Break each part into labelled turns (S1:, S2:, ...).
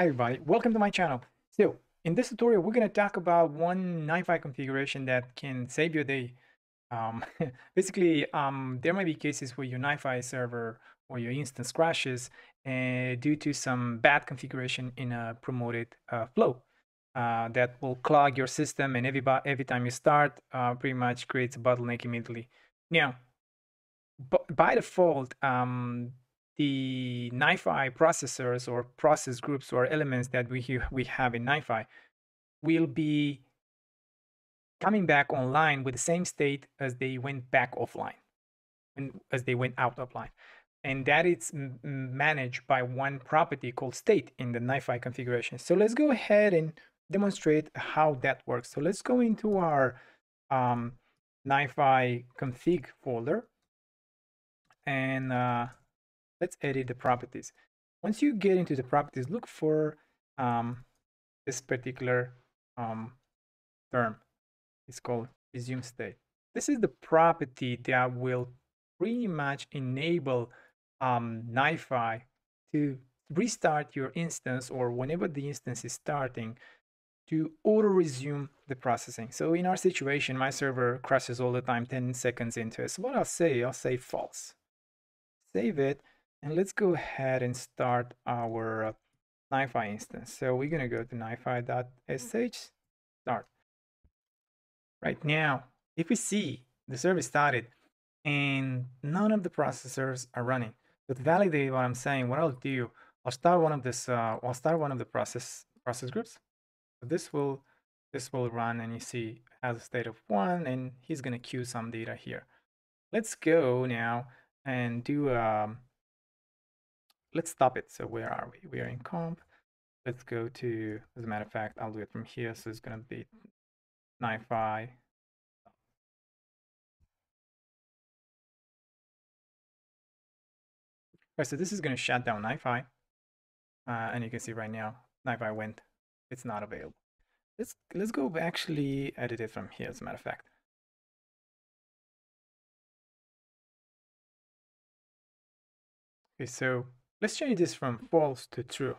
S1: Hi everybody, welcome to my channel. So in this tutorial, we're going to talk about one NiFi configuration that can save your day. Um, basically, um, there might be cases where your NiFi server or your instance crashes uh, due to some bad configuration in a promoted uh, flow. Uh, that will clog your system and every, every time you start, uh, pretty much creates a bottleneck immediately. Now, by default, um, the NiFi processors or process groups or elements that we, we have in NiFi will be coming back online with the same state as they went back offline and as they went out offline. And that is managed by one property called state in the NiFi configuration. So let's go ahead and demonstrate how that works. So let's go into our um, NiFi config folder and uh, let's edit the properties. Once you get into the properties, look for um, this particular um, term. It's called resume state. This is the property that will pretty much enable um, NiFi to restart your instance or whenever the instance is starting to auto resume the processing. So in our situation, my server crashes all the time 10 seconds into it. So what I'll say, I'll say false. Save it and let's go ahead and start our uh, NiFi instance. So we're going to go to nifi.sh, start. Right now, if we see the service started and none of the processors are running, but to validate what I'm saying, what I'll do, I'll start one of this, uh, I'll start one of the process process groups. This will this will run and you see has a state of one and he's going to queue some data here. Let's go now and do um, let's stop it. So where are we? We are in comp. Let's go to, as a matter of fact, I'll do it from here. So it's going to be NiFi. Right, so this is going to shut down NiFi. Uh, and you can see right now, NiFi went. It's not available. Let's, let's go actually edit it from here, as a matter of fact. Okay, so Let's change this from false to true.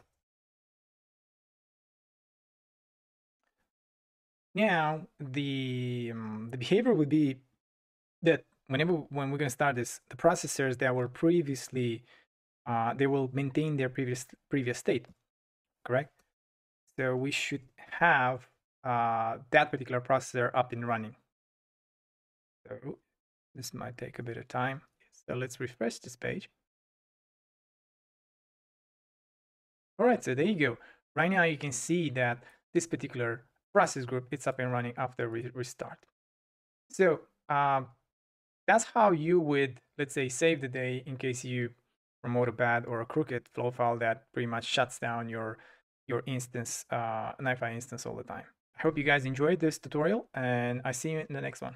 S1: Now, the, um, the behavior would be that whenever when we're going to start this, the processors that were previously, uh, they will maintain their previous previous state, correct? So we should have uh, that particular processor up and running. So this might take a bit of time. So let's refresh this page. All right, so there you go. Right now you can see that this particular process group, it's up and running after re restart. So um, that's how you would, let's say, save the day in case you promote a bad or a crooked flow file that pretty much shuts down your your instance, uh, NiFi instance all the time. I hope you guys enjoyed this tutorial and I see you in the next one.